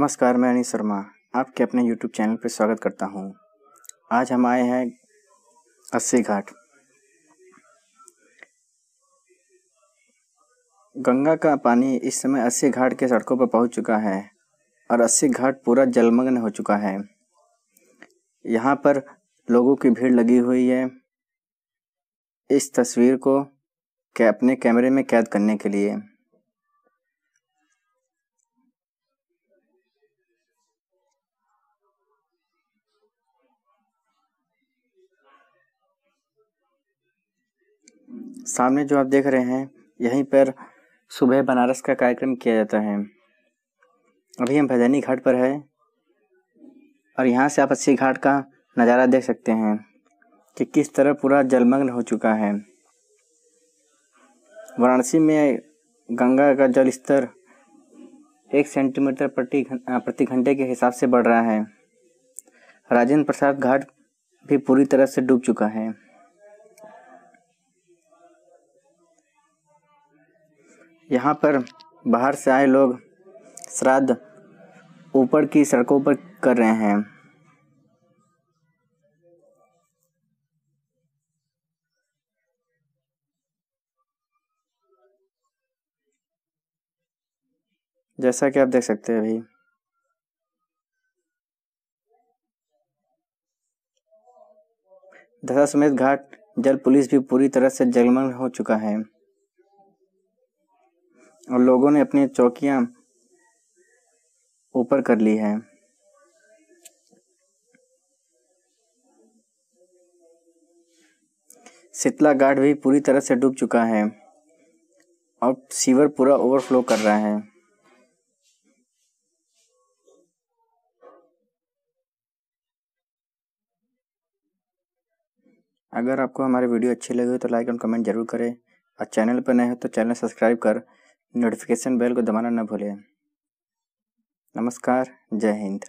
नमस्कार, मैं अनिल शर्मा, आपके अपने यूट्यूब चैनल पर स्वागत करता हूँ। आज हम आए हैं अस्सी घाट। गंगा का पानी इस समय अस्सी घाट के सड़कों पर पहुँच चुका है और अस्सी घाट पूरा जलमग्न हो चुका है। यहाँ पर लोगों की भीड़ लगी हुई है। इस तस्वीर को के, अपने कैमरे में कैद करने के लिए। सामने जो आप देख रहे हैं, यहीं पर सुबह बनारस का कार्यक्रम किया जाता है। अभी हम भैदानी घाट पर है और यहाँ से आप अस्सी घाट का नज़ारा देख सकते हैं कि किस तरह पूरा जलमग्न हो चुका है। वाराणसी में गंगा का जल स्तर एक सेंटीमीटर प्रति प्रति घंटे के हिसाब से बढ़ रहा है। राजेंद्र प्रसाद घाट भी पूरी तरह से डूब चुका है। यहाँ पर बाहर से आए लोग श्राद्ध ऊपर की सड़कों पर कर रहे हैं। जैसा कि आप देख सकते हैं अभी। समेत घाट, जल पुलिस भी पूरी तरह से जलमग्न हो चुका है। और लोगों ने अपनी चौकियाँ ऊपर कर ली है। शीतला घाट भी पूरी तरह से डूब चुका है और सीवर पूरा ओवरफ्लो कर रहा है। अगर आपको हमारे वीडियो अच्छे लगे तो लाइक और कमेंट ज़रूर करें और चैनल पर नए हो तो चैनल सब्सक्राइब कर नोटिफिकेशन बेल को दबाना न भूलें नमस्कार जय हिंद